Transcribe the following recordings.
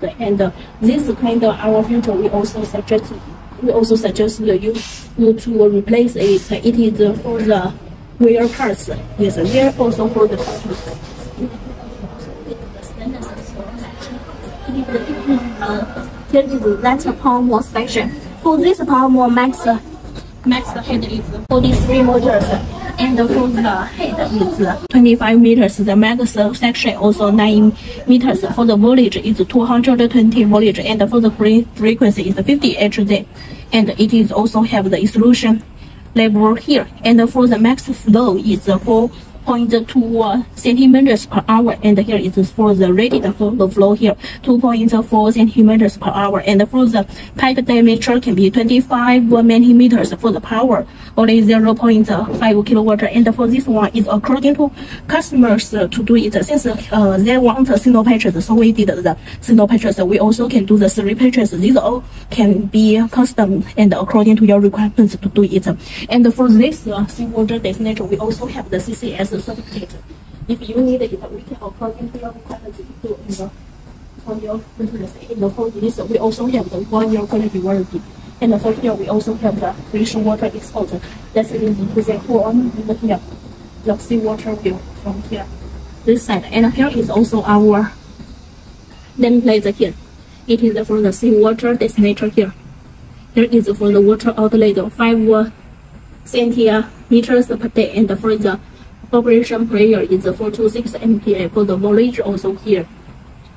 And uh, this kind of our future, we also suggest we also suggest you, to replace it. It is for the rear parts. Yes, there also for the uh, here is that power section. For this power max max head is 43 meters and for the head is 25 meters. The max suction also 9 meters. For the voltage is 220 voltage and for the green frequency is 50 Hz and it is also have the exclusion level here and for the max flow is 4 0.2 centimeters per hour and here is for the rated the flow here. 2.4 centimeters per hour and for the pipe diameter can be 25 millimeters for the power. Only 0.5 kilowatt and for this one is according to customers uh, to do it. Since uh, they want single patches so we did the single patches we also can do the three patches these all can be custom and according to your requirements to do it. And for this uh, water desalinator we also have the CCS certificate. If you need it, we can according to your requirements do in the your business. In the for this, we also have the one year quality warranty. And for here, we also have the fresh water exposure. That's it is the cool on looking here. The seawater view from here. This side. And here is also our nameplate here. It is for the seawater desalinator here. Here is for the water outlet 5 centimeters per day and for the operation prayer is 426 MPa for the voltage also here.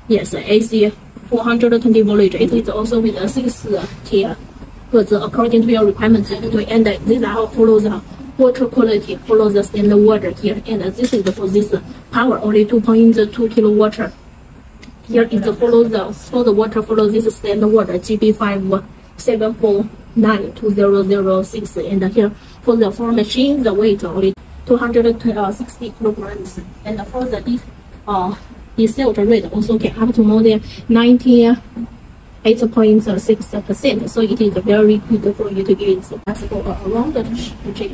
Yes, AC 420 voltage. It is also with a 6 uh, tier. But according to your requirements, and these are follow the water quality, follow the standard water here. And uh, this is for this uh, power, only 2.2 kilowatt. Here is follow the for the water follow this standard water GB5 7492006 and here for the four machines the weight only 260 kilograms, And further, this uh, rate also can up to more than 98.6%. So it is very good for you to use. That's for uh, around the check.